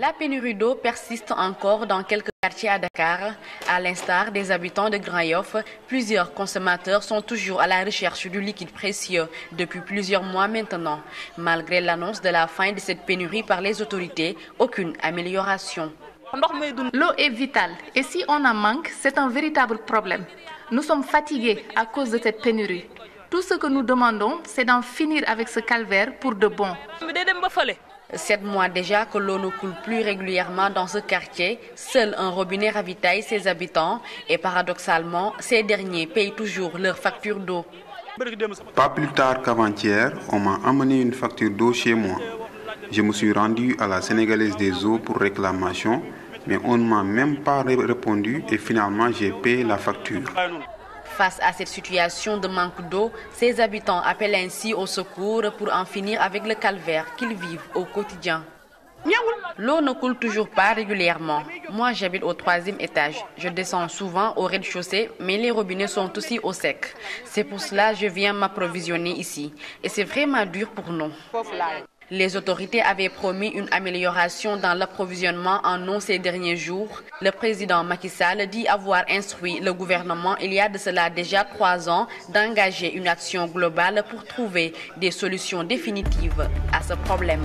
La pénurie d'eau persiste encore dans quelques quartiers à Dakar. À l'instar des habitants de Grand plusieurs consommateurs sont toujours à la recherche du liquide précieux depuis plusieurs mois maintenant. Malgré l'annonce de la fin de cette pénurie par les autorités, aucune amélioration. L'eau est vitale et si on en manque, c'est un véritable problème. Nous sommes fatigués à cause de cette pénurie. Tout ce que nous demandons, c'est d'en finir avec ce calvaire pour de bon. Sept mois déjà que l'eau ne coule plus régulièrement dans ce quartier, seul un robinet ravitaille ses habitants et paradoxalement, ces derniers payent toujours leur facture d'eau. Pas plus tard qu'avant-hier, on m'a amené une facture d'eau chez moi. Je me suis rendu à la Sénégalaise des eaux pour réclamation, mais on ne m'a même pas répondu et finalement j'ai payé la facture. Face à cette situation de manque d'eau, ces habitants appellent ainsi au secours pour en finir avec le calvaire qu'ils vivent au quotidien. L'eau ne coule toujours pas régulièrement. Moi, j'habite au troisième étage. Je descends souvent au rez-de-chaussée, mais les robinets sont aussi au sec. C'est pour cela que je viens m'approvisionner ici. Et c'est vraiment dur pour nous. Les autorités avaient promis une amélioration dans l'approvisionnement en eau ces derniers jours. Le président Macky Sall dit avoir instruit le gouvernement il y a de cela déjà trois ans d'engager une action globale pour trouver des solutions définitives à ce problème.